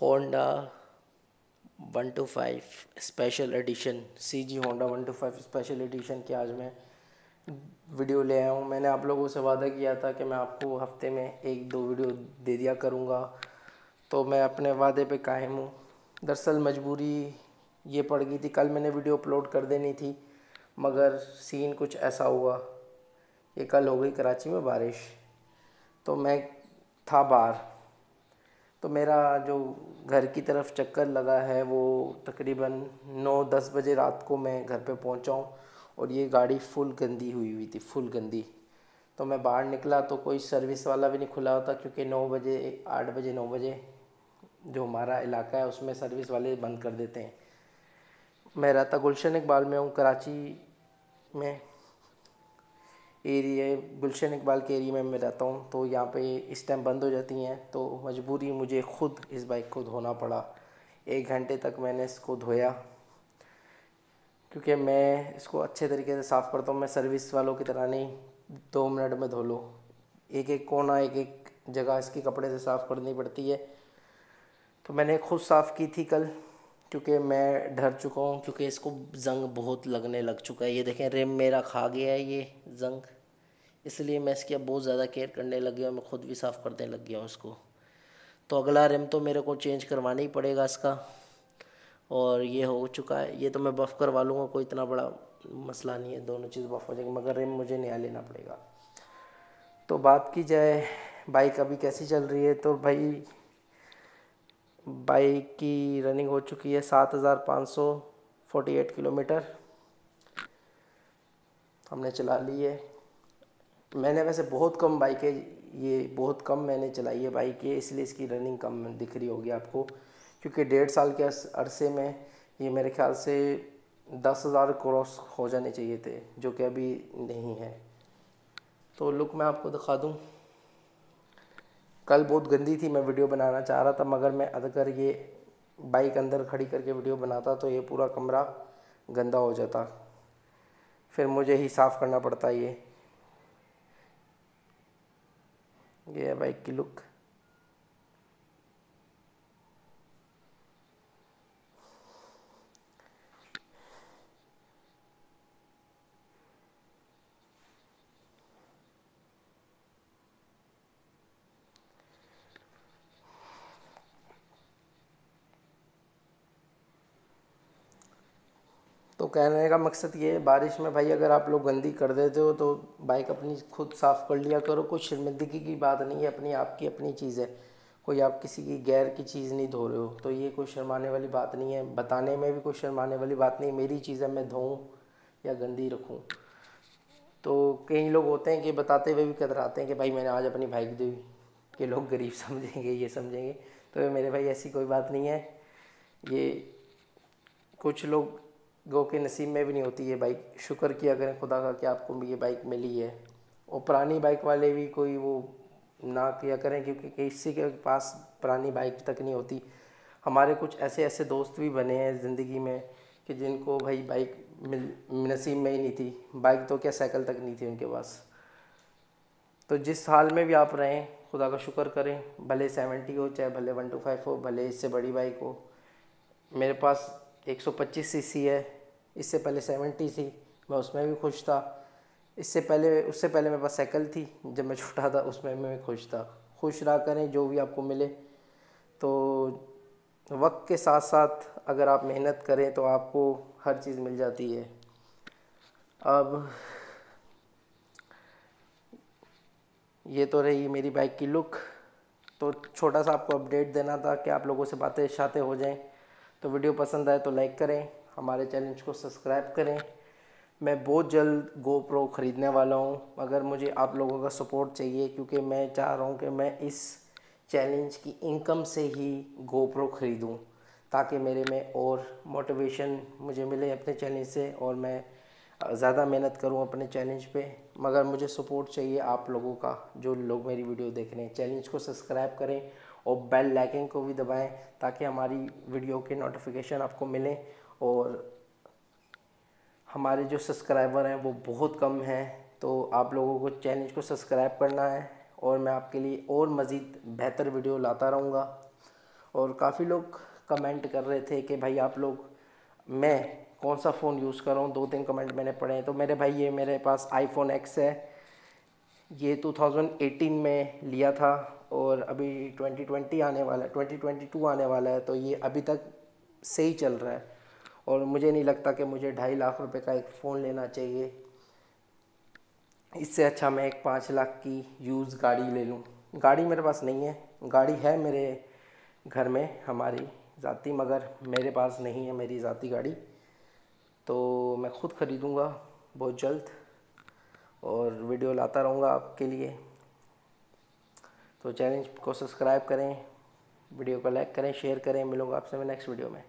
Honda one two five special edition C G Honda one two five special edition की आज मैं video ले आया हूँ। मैंने आप लोगों से वादा किया था कि मैं आपको हफ़्ते में एक दो वीडियो दे दिया करूँगा। तो मैं अपने वादे पे कायम हूँ। दरअसल मजबूरी ये पड़ गई थी, कल मैंने वीडियो अपलोड कर देनी थी, मगर सीन कुछ ऐसा हुआ। ये कल हो गई कराची में बारिश। तो मैं था बाहर। तो मेरा जो घर की तरफ़ चक्कर लगा है, वो तकरीबन नौ दस बजे रात को मैं घर पे पहुँचा हूँ और ये गाड़ी फुल गंदी हुई हुई थी, फुल गंदी। तो मैं बाहर निकला तो कोई सर्विस वाला भी नहीं खुला होता क्योंकि नौ बजे, आठ बजे, नौ बजे जो हमारा इलाका है, उसमें सर्विस वाले बंद कर देते हैं। मैं रहता गुलशन इकबाल में हूँ, कराची में। एरिया, गुलशन इकबाल के एरिया में मैं रहता हूँ तो यहाँ पे इस टाइम बंद हो जाती हैं तो मजबूरी मुझे ख़ुद इस बाइक को धोना पड़ा। एक घंटे तक मैंने इसको धोया, क्योंकि मैं इसको अच्छे तरीके से साफ़ करता हूँ, मैं सर्विस वालों की तरह नहीं, दो मिनट में धो लो। एक एक कोना एक एक जगह इसकी कपड़े से साफ़ करनी पड़ती है। तो मैंने खुद साफ़ की थी कल, क्योंकि मैं डर चुका हूँ, क्योंकि इसको जंग बहुत लगने लग चुका है। ये देखें, रेम मेरा खा गया है, ये जंग। इसलिए मैं इसकी अब बहुत ज़्यादा केयर करने लग गया मैं ख़ुद भी साफ़ करने लग गया हूँ इसको। तो अगला रेम तो मेरे को चेंज करवाना ही पड़ेगा इसका। और ये हो चुका है। ये तो मैं बफ़ करवा लूँगा, कोई इतना बड़ा मसला नहीं है, दोनों चीज़ बफ़ हो जाएगी, मगर रेम मुझे नया लेना पड़ेगा। तो बात की जाए बाइक अभी कैसी चल रही है? तो भाई बाइक की रनिंग हो चुकी है सात हज़ार पाँच सौ फोर्टी एट किलोमीटर। हमने चला ली है। मैंने वैसे बहुत कम बाइकें, ये बहुत कम मैंने चलाई है बाइक ये इसलिए इसकी रनिंग कम दिख रही होगी आपको। क्योंकि डेढ़ साल के अरसे में ये मेरे ख्याल से दस हज़ार क्रॉस हो जाने चाहिए थे, जो कि अभी नहीं है। तो लुक मैं आपको दिखा दूँ। कल बहुत गंदी थी, मैं वीडियो बनाना चाह रहा था, मगर मैं अगर ये बाइक अंदर खड़ी करके वीडियो बनाता तो ये पूरा कमरा गंदा हो जाता। फिर मुझे ही साफ़ करना पड़ता ये। ये है बाइक की लुक तो कहने का मकसद ये है, बारिश में भाई अगर आप लोग गंदी कर देते हो तो बाइक अपनी खुद साफ़ कर लिया करो। कोई शर्मिंदगी की बात नहीं है, अपनी आपकी अपनी चीज़ है। कोई आप किसी की गैर की चीज़ नहीं धो रहे हो तो ये कोई शर्माने वाली बात नहीं है। बताने में भी कोई शर्माने वाली बात नहीं, मेरी चीज़ें मैं धोऊँ या गंदी रखूँ। तो कई लोग होते हैं कि बताते हुए भी कतराते हैं कि भाई मैंने आज अपनी बाइक दी कि लोग गरीब समझेंगे, ये समझेंगे। तो मेरे भाई ऐसी कोई बात नहीं है। ये कुछ लोग गो के नसीब में भी नहीं होती ये बाइक। शुक्र किया करें खुदा का कि आपको भी ये बाइक मिली है। और पुरानी बाइक वाले भी कोई वो ना किया करें क्योंकि किसी के पास पुरानी बाइक तक नहीं होती। हमारे कुछ ऐसे ऐसे दोस्त भी बने हैं ज़िंदगी में कि जिनको भाई बाइक मिल, नसीब में ही नहीं थी। बाइक तो क्या साइकिल तक नहीं थी उनके पास। तो जिस हाल में भी आप रहें, खुदा का शुक्र करें, भले सेवेंटी हो, चाहे भले वन टू फाइव हो, भले इससे बड़ी बाइक हो, मेरे पास एक सौ 125 सीसी है इससे पहले सेवेंटी थी, मैं उसमें भी खुश था। इससे पहले, उससे पहले मेरे पास साइकिल थी, जब मैं छोटा था, उसमें मैं खुश था। खुश रहा करें, जो भी आपको मिले। तो वक्त के साथ साथ अगर आप मेहनत करें तो आपको हर चीज़ मिल जाती है। अब, ये तो रही मेरी बाइक की लुक तो छोटा सा आपको अपडेट देना था कि आप लोगों से बातें, शातें हो जाएँ। तो वीडियो पसंद आए तो लाइक करें। हमारे चैनल को सब्सक्राइब करें। मैं बहुत जल्द गो प्रो ख़रीदने वाला हूँ। मगर मुझे आप लोगों का सपोर्ट चाहिए, क्योंकि मैं चाह रहा हूँ कि मैं इस चैलेंज की इनकम से ही गो प्रो ख़रीदूँ, ताकि मेरे में और मोटिवेशन मुझे मिले अपने चैलेंज से, और मैं ज़्यादा मेहनत करूँ अपने चैलेंज पे। मगर मुझे सपोर्ट चाहिए आप लोगों का, जो लोग मेरी वीडियो देख रहे हैं। चैलेंज को सब्सक्राइब करें और बेल लाइकिंग को भी दबाएँ, ताकि हमारी वीडियो के नोटिफिकेशन आपको मिलें। और हमारे जो सब्सक्राइबर हैं वो बहुत कम हैं तो आप लोगों को चैनल को सब्सक्राइब करना है और मैं आपके लिए और मज़ीद बेहतर वीडियो लाता रहूँगा। और काफ़ी लोग कमेंट कर रहे थे कि भाई आप लोग, मैं कौन सा फ़ोन यूज़ कर रहा हूँ? दो तीन कमेंट मैंने पढ़े हैं। तो मेरे भाई, ये मेरे पास आईफोन एक्स है। ये 2018 में लिया था और अभी 2020 आने वाला है 2022 आने वाला है तो ये अभी तक सही चल रहा है। और मुझे नहीं लगता कि मुझे ढाई लाख रुपए का एक फ़ोन लेना चाहिए। इससे अच्छा मैं एक पाँच लाख की यूज़ गाड़ी ले लूँ। गाड़ी मेरे पास नहीं है। गाड़ी है मेरे घर में, हमारी ज़ाती, मगर मेरे पास नहीं है मेरी ज़ाती गाड़ी। तो मैं ख़ुद ख़रीदूँगा बहुत जल्द और वीडियो लाता रहूँगा आपके लिए। तो चैनल को सब्सक्राइब करें, वीडियो को लाइक करें, शेयर करें। मिलूँगा आपसे मैं नेक्स्ट वीडियो में।